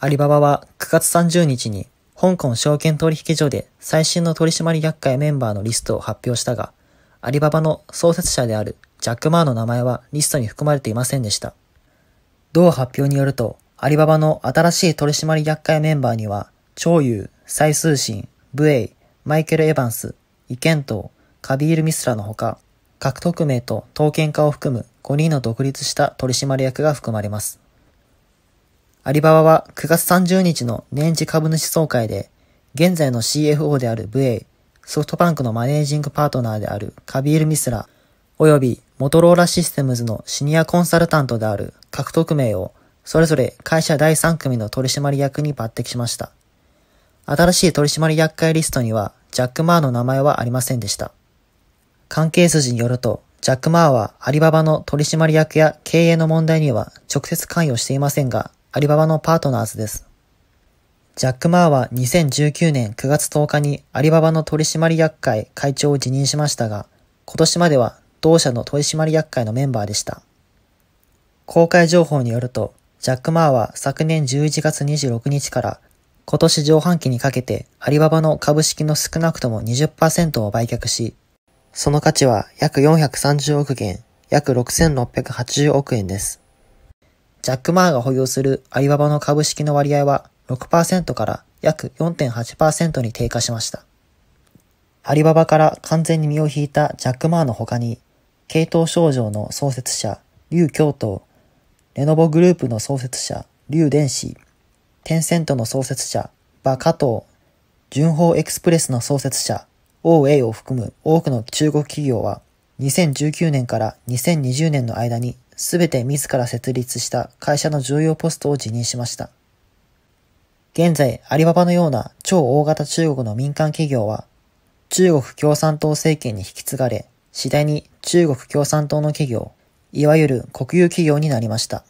アリババは9月30日に香港証券取引所で最新の取締役会メンバーのリストを発表したが、アリババの創設者であるジャック・マーの名前はリストに含まれていませんでした。同発表によると、アリババの新しい取締役会メンバーには、超優、蔡通信、ブエイ、マイケル・エヴァンス、イケントカビール・ミスラのほか、獲得名と統計家を含む5人の独立した取締役が含まれます。アリババは9月30日の年次株主総会で、現在の CFO であるブエイ、ソフトバンクのマネージングパートナーであるカビール・ミスラ、及びモトローラシステムズのシニアコンサルタントである獲得名をそれぞれ会社第3組の取締役に抜擢しました。新しい取締役会リストにはジャック・マーの名前はありませんでした。関係筋によると、ジャック・マーはアリババの取締役や経営の問題には直接関与していませんが、アリババのパートナーズです。ジャック・マーは2019年9月10日にアリババの取締役会会長を辞任しましたが、今年までは同社の取締役会のメンバーでした。公開情報によると、ジャック・マーは昨年11月26日から今年上半期にかけてアリババの株式の少なくとも20%を売却し、その価値は約430億元、約6680億円です。ジャック・マーが保有するアリババの株式の割合は6%から約4.8%に低下しました。アリババから完全に身を引いたジャック・マーの他に、系統症状の創設者、劉京東、レノボグループの創設者、劉電子、テンセントの創設者、馬加藤、順法エクスプレスの創設者、王英を含む多くの中国企業は、2019年から2020年の間にすべて自ら設立した会社の重要ポストを辞任しました。現在、アリババのような超大型中国の民間企業は、中国共産党政権に引き継がれ、次第に中国共産党の企業、いわゆる国有企業になりました。